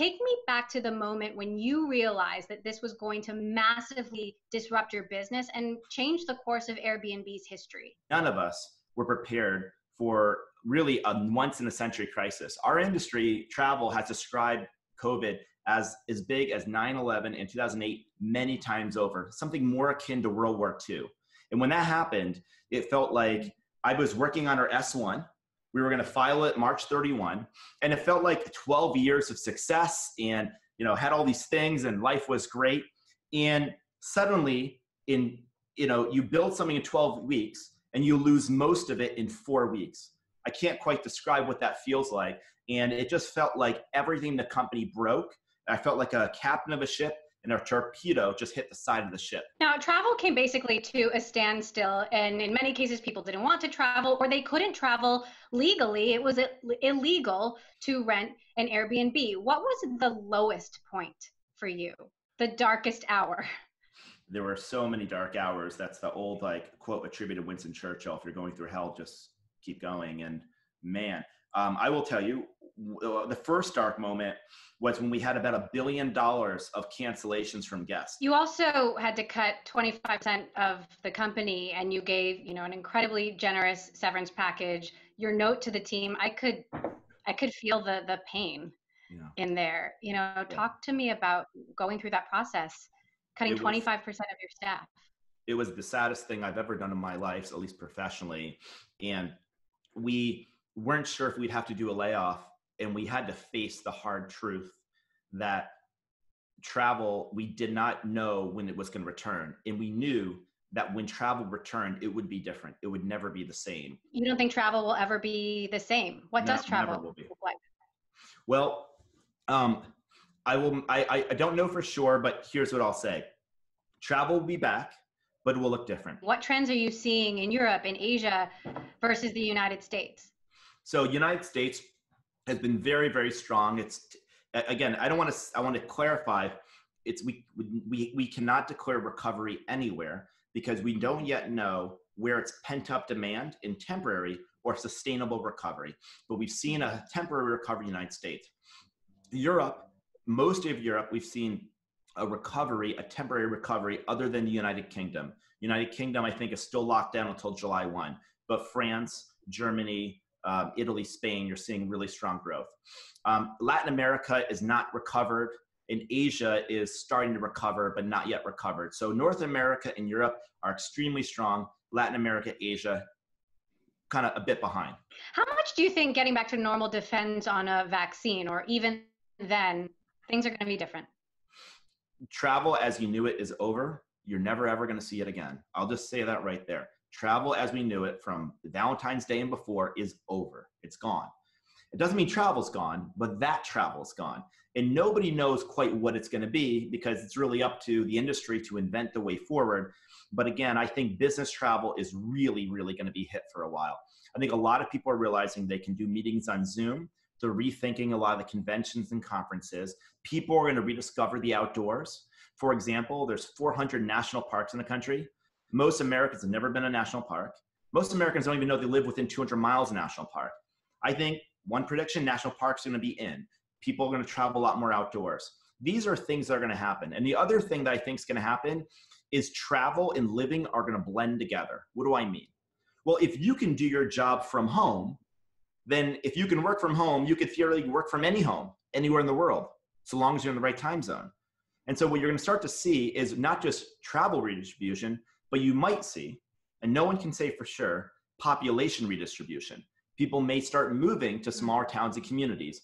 take me back to the moment when you realized that this was going to massively disrupt your business and change the course of Airbnb's history. None of us were prepared for really a once in a century crisis. Our industry, travel, has described COVID as as big as 9/11 in 2008 many times over, something more akin to World War II. And when that happened, it felt like I was working on our S1. We were going to file it March 31, and it felt like 12 years of success and you know had all these things and life was great. And suddenly in you know you build something in 12 weeks and you lose most of it in 4 weeks. I can't quite describe what that feels like and it just felt like everything the company broke. I felt like a captain of a ship and a torpedo just hit the side of the ship. Now, travel came basically to a standstill, and in many cases, people didn't want to travel or they couldn't travel legally. It was illegal to rent an Airbnb. What was the lowest point for you, the darkest hour? There were so many dark hours. That's the old, like, quote attributed to Winston Churchill if you're going through hell, just keep going. And man, um, I will tell you, Uh, the first dark moment was when we had about a billion dollars of cancellations from guests. You also had to cut 25% of the company and you gave, you know, an incredibly generous severance package. Your note to the team, I could I could feel the the pain yeah. in there. You know, yeah. talk to me about going through that process, cutting was, 25% of your staff. It was the saddest thing I've ever done in my life, at least professionally. And we weren't sure if we'd have to do a layoff and we had to face the hard truth that travel we did not know when it was going to return. And we knew that when travel returned it would be different. It would never be the same. You don't think travel will ever be the same? What no, does travel look like? Well um, i will I, I don't know for sure but here's what i'll say. Travel will be back but it will look different. What trends are you seeing in europe in asia versus the united states? So United States has been very, very strong. It's again, I don't want to. I want to clarify. It's we we we cannot declare recovery anywhere because we don't yet know where it's pent up demand in temporary or sustainable recovery. But we've seen a temporary recovery in the United States. Europe, most of Europe, we've seen a recovery, a temporary recovery, other than the United Kingdom. United Kingdom, I think, is still locked down until July 1. But France, Germany, um, Italy, Spain, you're seeing really strong growth. Um, Latin America is not recovered, and Asia is starting to recover, but not yet recovered. So North America and Europe are extremely strong. Latin America, Asia, kind of a bit behind. How much do you think getting back to normal depends on a vaccine, or even then, things are going to be different? Travel as you knew it is over. You're never ever going to see it again. I'll just say that right there. Travel as we knew it from Valentine's Day and before is over. It's gone. It doesn't mean travel's gone, but that travel's gone. And nobody knows quite what it's going to be because it's really up to the industry to invent the way forward. But again, I think business travel is really, really going to be hit for a while. I think a lot of people are realizing they can do meetings on Zoom. They're rethinking a lot of the conventions and conferences. People are going to rediscover the outdoors. For example, there's 400 national parks in the country. Most Americans have never been a national park. Most Americans don't even know they live within 200 miles of national park. I think one prediction, national parks are going to be in. People are going to travel a lot more outdoors. These are things that are going to happen. And the other thing that I think is going to happen is travel and living are going to blend together. What do I mean? Well, if you can do your job from home, then if you can work from home, you could theoretically work from any home, anywhere in the world, so long as you're in the right time zone. And so what you're going to start to see is not just travel redistribution, but you might see, and no one can say for sure, population redistribution. People may start moving to mm-hmm. smaller towns and communities.